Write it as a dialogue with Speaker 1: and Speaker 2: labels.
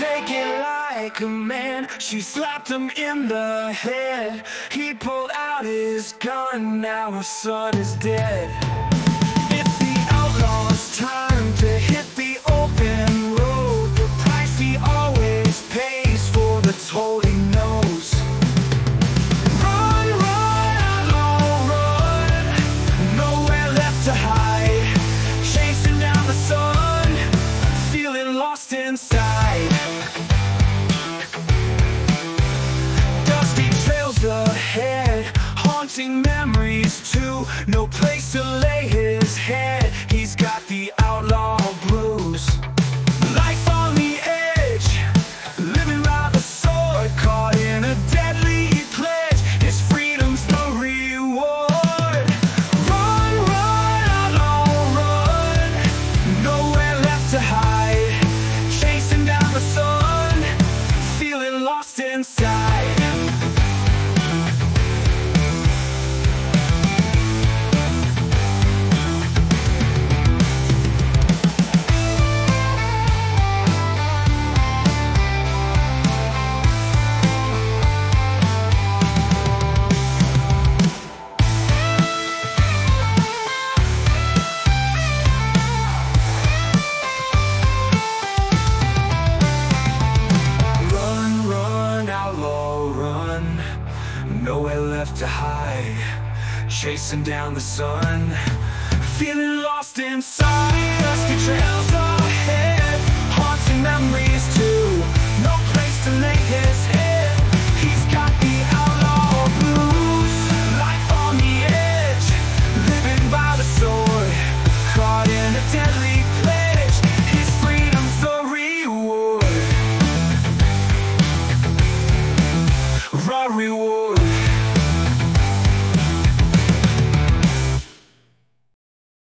Speaker 1: it like a man. She slapped him in the head. He pulled out his gun Now her son is dead Haunting memories too. No place to lay his head. He's got the outlaw blues. Life on the edge. Living by the sword. Caught in a deadly pledge. His freedom's the reward. Run, run, outlaw, run. Nowhere left to hide. Chasing down the sun. Feeling lost inside to hide Chasing down the sun. Feeling lost inside Dusty trails ahead Haunting memories